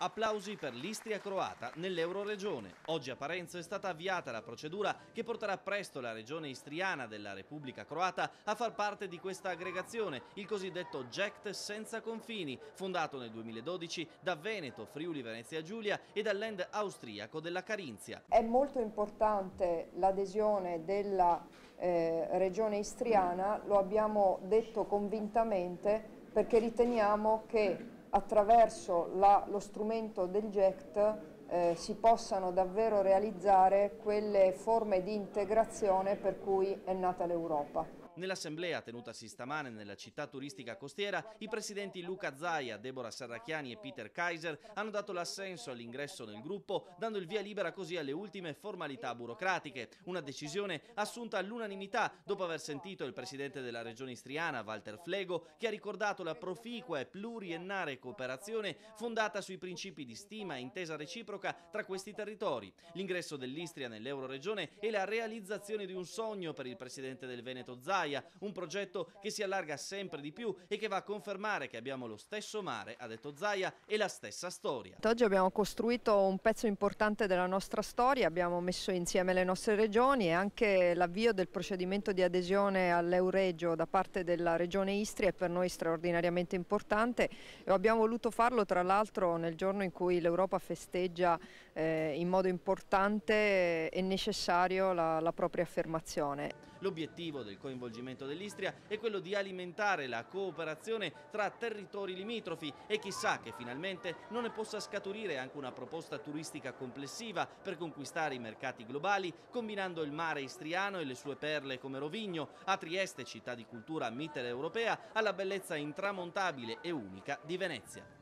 Applausi per l'Istria croata nell'Euroregione. Oggi a Parenzo è stata avviata la procedura che porterà presto la regione istriana della Repubblica Croata a far parte di questa aggregazione, il cosiddetto GECT senza confini, fondato nel 2012 da Veneto, Friuli Venezia Giulia e dall'end austriaco della Carinzia. È molto importante l'adesione della eh, regione istriana, lo abbiamo detto convintamente perché riteniamo che attraverso la, lo strumento del GECT eh, si possano davvero realizzare quelle forme di integrazione per cui è nata l'Europa. Nell'assemblea tenutasi stamane nella città turistica costiera, i presidenti Luca Zaia, Deborah Serracchiani e Peter Kaiser hanno dato l'assenso all'ingresso nel gruppo, dando il via libera così alle ultime formalità burocratiche. Una decisione assunta all'unanimità dopo aver sentito il presidente della regione istriana, Walter Flego, che ha ricordato la proficua e pluriennale cooperazione fondata sui principi di stima e intesa reciproca tra questi territori. L'ingresso dell'Istria nell'Euroregione e la realizzazione di un sogno per il presidente del Veneto Zaia Baia, un progetto che si allarga sempre di più e che va a confermare che abbiamo lo stesso mare, ha detto Zaia, e la stessa storia. Oggi abbiamo costruito un pezzo importante della nostra storia, abbiamo messo insieme le nostre regioni e anche l'avvio del procedimento di adesione all'Euregio da parte della regione Istria è per noi straordinariamente importante e abbiamo voluto farlo tra l'altro nel giorno in cui l'Europa festeggia eh, in modo importante e necessario la, la propria affermazione. L'obiettivo del coinvolgimento dell'Istria è quello di alimentare la cooperazione tra territori limitrofi e chissà che finalmente non ne possa scaturire anche una proposta turistica complessiva per conquistare i mercati globali combinando il mare istriano e le sue perle come Rovigno, a Trieste città di cultura mitteleuropea, alla bellezza intramontabile e unica di Venezia.